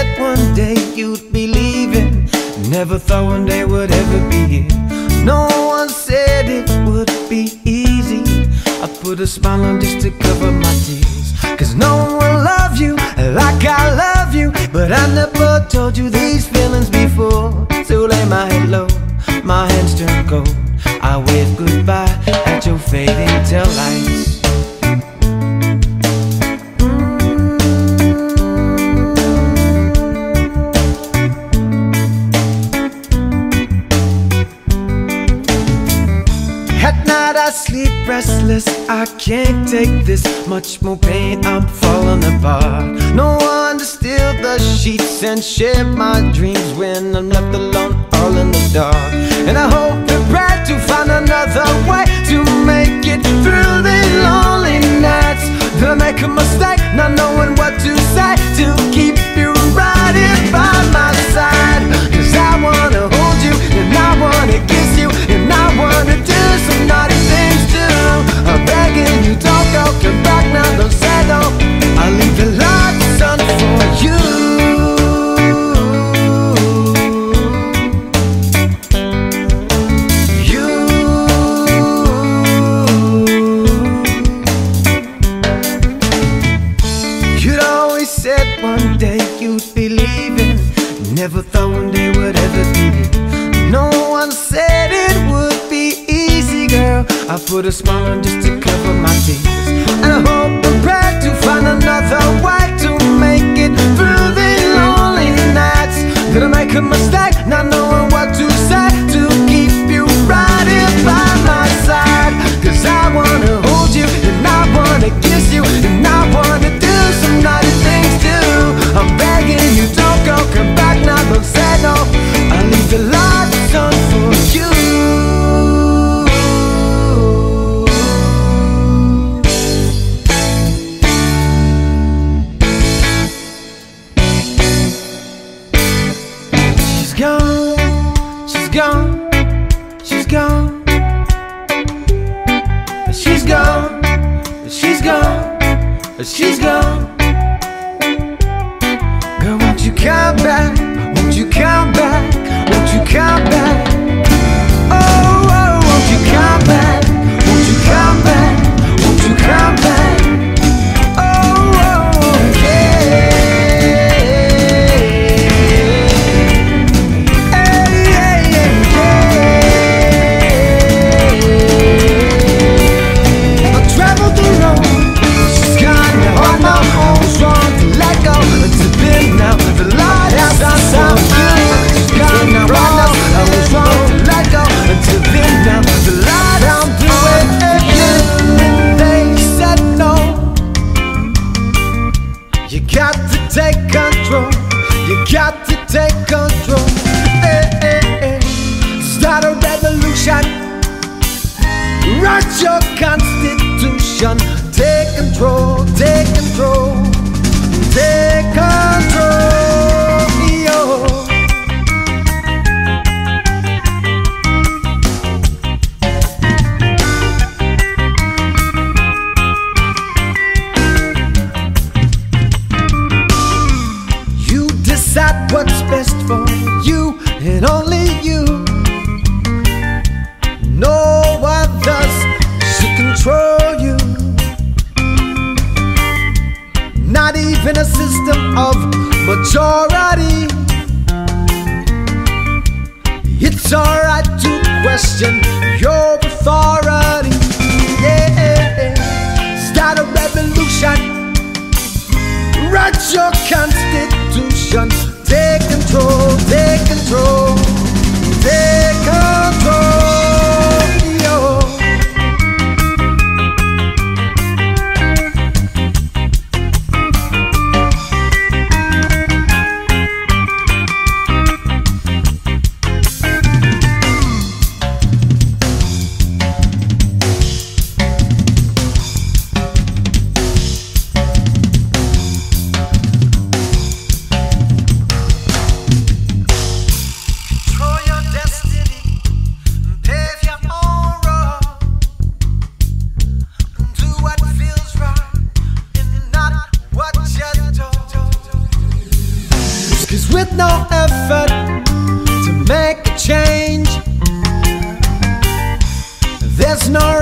Said one day you'd be leaving. Never thought one day would ever be here. No one said it would be easy. I put a smile on just to cover my tears. Cause no one will love you like I love you. But I never told you these feelings before. So lay my head low, my hands turn cold. I wave goodbye at your fading tail lights. I sleep restless, I can't take this. Much more pain, I'm falling apart. No one to steal the sheets and share my dreams When I'm left alone, all in the dark. And I hope and pray to find another way To make it through these lonely nights. I make a mistake, day would ever be No one said it would be easy, girl. I put a smile on just to cover my tears And I hope and pray to find another way she's gone got to take control. Eh, eh, eh. Start a revolution. Write your constitution. Take control. Take control. Take control. Best for you and only you. No others should control you. Not even a system of majority. It's alright to question your authority. With no effort to make a change. There's no